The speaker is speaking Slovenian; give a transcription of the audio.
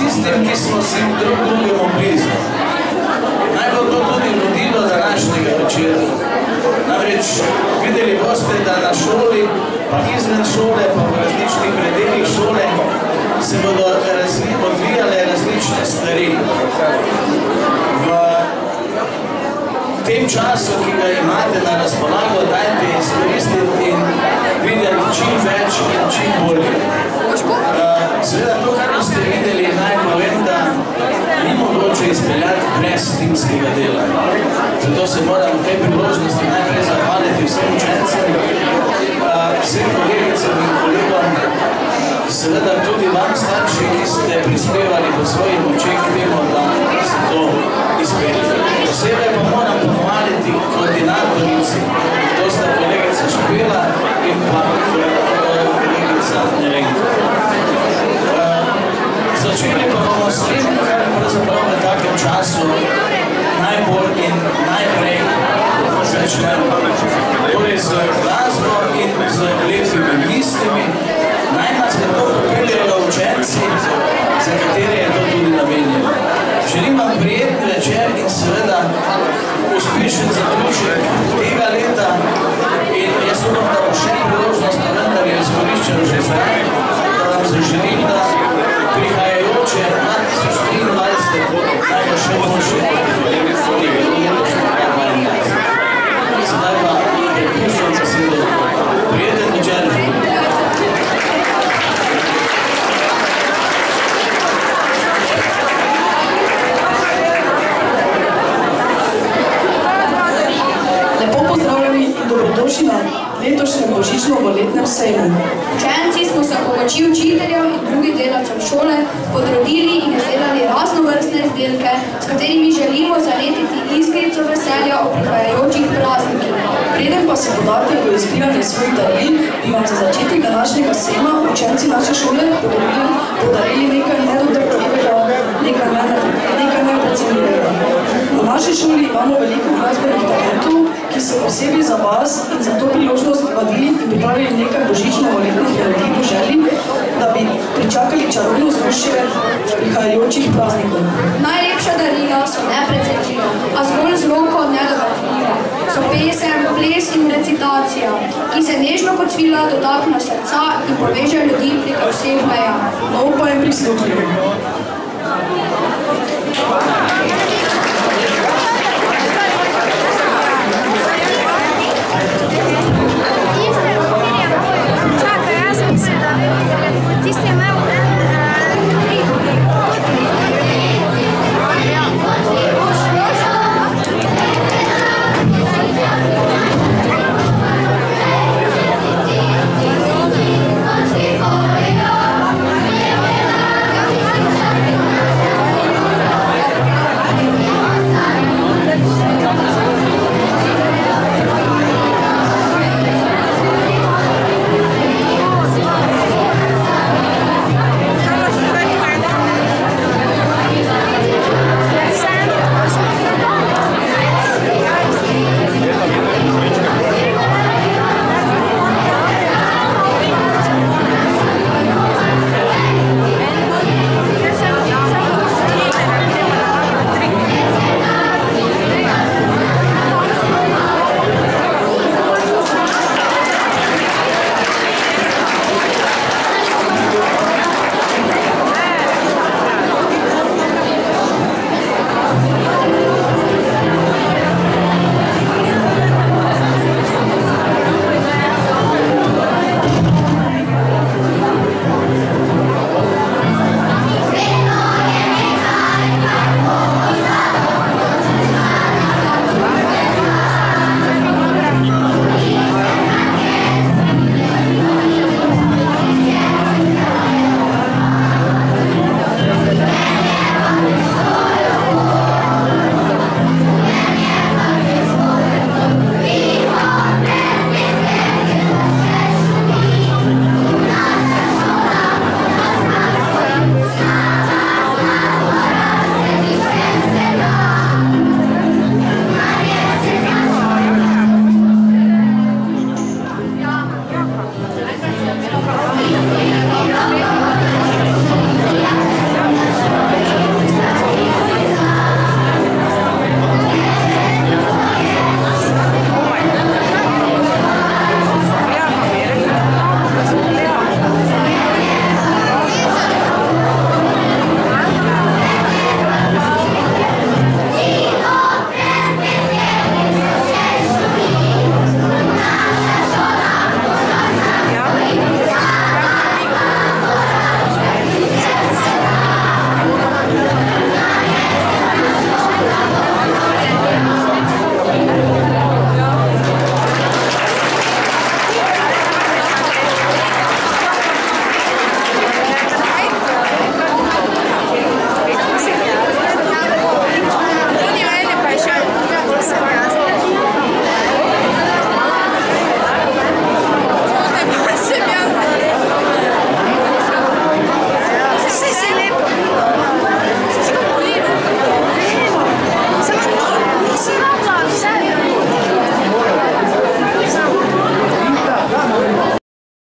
tistim, ki smo si drug drugemu blizu. Naj bo to tudi vodilo današnjega večera. Namreč videli boste, da na šoli, pa izven šole, pa v različnih predeljih šole se bodo razli odvijale različne stvari. V tem času, ki ga imate na razpolago, dajte izkoristiti in videti čim več in čim bolje. Uh, seveda to, kar boste videli, naj povem, da ni mogoče izpeljati brez timskega dela. Zato se moram v tej priložnosti najprej zahvaliti vsem učencem, uh, vsem kolegicam in kolegom, seveda tudi vam starši, ki ste prispevali po svojim očeh k temu, da se to izpeli. Posebej pa moram pohvaliti koordinatorici, to sta kolegica Špela in pa kolegica Nevenka. Začeli pa bomo s tem, kar pravzaprav v takem času najbolj in najprej začnemo. Torej z glasbo in z lepimi mislimi, naj nas lepo popeljajo učenci, za katere je to tudi namenjeno. Želim vam prijeten večer in seveda uspešen zaključek tega leta in jaz upam, da bo še priložnost, pa vendar je izkoriščen že zdaj, da vam zaželim, da Dobranoc. Naj bo še boljše kot je bilo letošnje 2022. Sedaj pa prepuščam besedo. Prijeten večer. Lepo pozdravljeni in dobrodošli na letošnjem božično-voletnem sejmu. Učenci smo se pomoči učiteljev in drugih delavcev šole potrudili in izdelali raznovrstne izdelke, s katerimi želimo zaletiti iskrico veselja ob prihajajočih praznikih. Preden pa se podate v izbiranje svojih daril, bi vam za začetek današnjega sejma učenci naše šole podarili, podarili nekaj nedotakljivega, nekaj, ne, nekaj neprecenljivega. Na naši šoli imamo veliko glasbenih ki so posebej za vas in za to priložnost vadili in pripravili nekaj božično-voletnih melodij po želji, da bi pričakali čarobno vzdušje prihajajočih praznikov. Najlepša darila so neprecenljiva, a zgolj z roko nedotakljiva. So pesem, ples in recitacija, ki se nežno kot svila dotakne srca in poveže ljudi preko vseh meja. No pa jim prisluhnimo. Thank